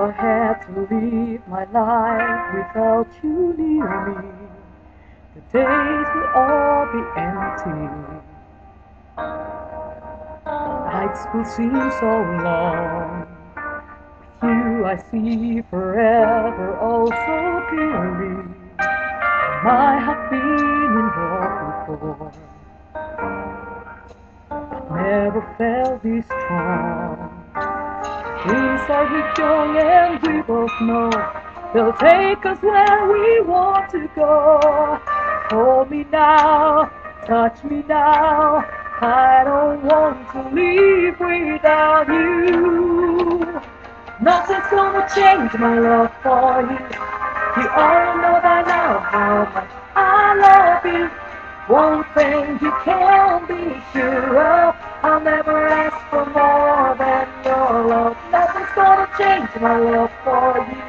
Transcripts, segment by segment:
I had to live my life without you near me, the days will all be empty. Nights will seem so long. With you I see forever oh so clearly. I have been in love before. I've never felt this strong. We start with young and we both know they'll take us where we want to go. Hold me now, touch me now. I don't want to leave without you. Nothing's gonna change my love for you. You all know by now how much I love you. One thing you can be sure of, I'll never ask for more than love. Nothing's gonna change my love for you.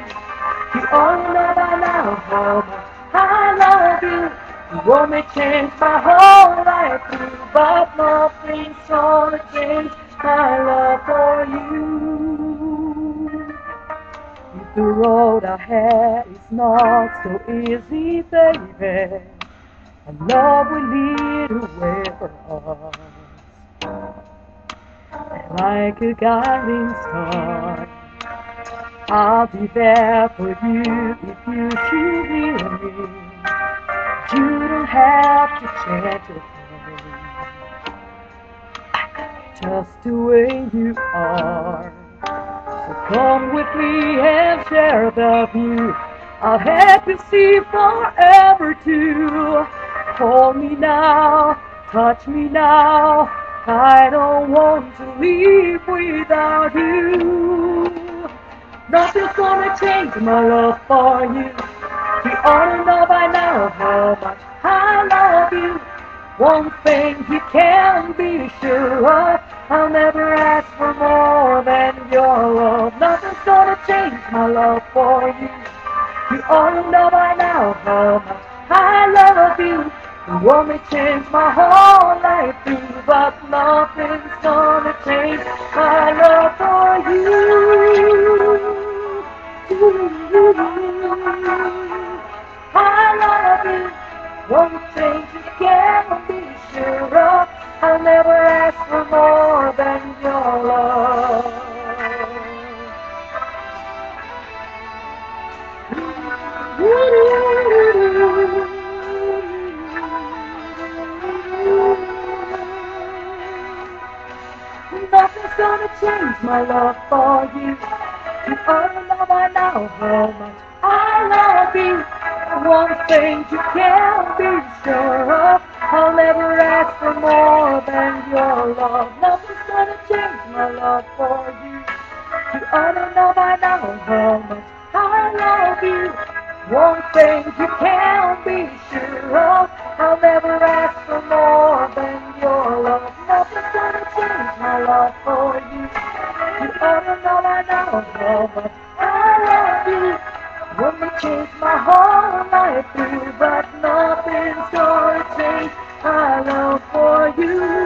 You all know by now how much I love you. You want me change my whole life too, but nothing's gonna change my love for you. If the road ahead is not so easy, baby. And love will lead the for us. Like a guiding star, I'll be there for you if you should hear me. You don't have to change your mind, just the way you are. So come with me and share the view. I'll help to see forever too. Hold me now, touch me now. I don't want to leave without you. Nothing's gonna change my love for you. You ought know by now how much I love you. One thing you can be sure of, I'll never ask for more than your love. Nothing's gonna change my love for you. You ought know by now how much I love you. Want me change my whole life through, but nothing's gonna change my love for you. I love you. Thing you can be sure of, I'll never ask for more than your love. Change my love for you. You to know by now how much I love you. One thing you can be sure of, I'll never ask for more than your love. Nothing's gonna change my love for you. You to know by now how much I love you. One thing you can be sure of, I'll never Change my whole life through, but nothing's gonna change my love for you.